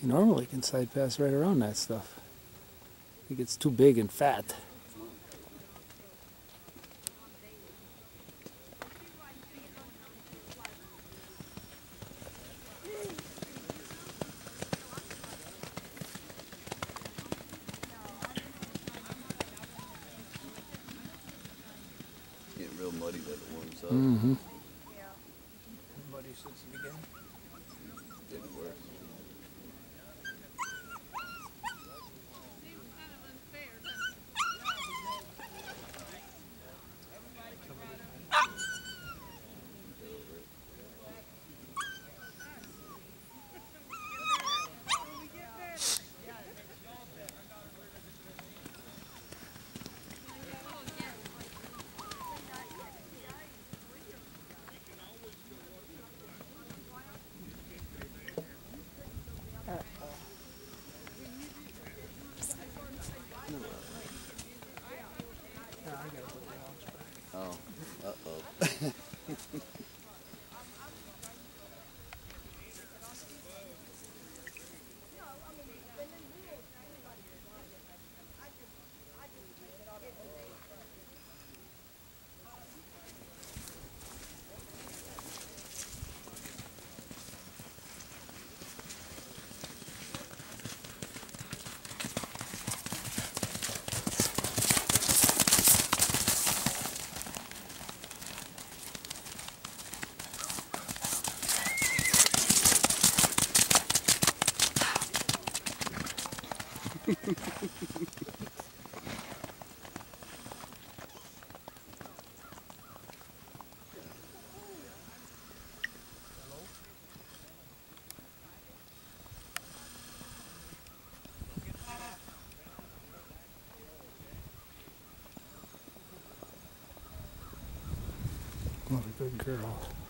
He normally can side pass right around that stuff. He gets too big and fat. Getting real muddy that it warms up. Mm-hmm. Muddy since the beginning. Getting worse. Uh-oh. What a good girl.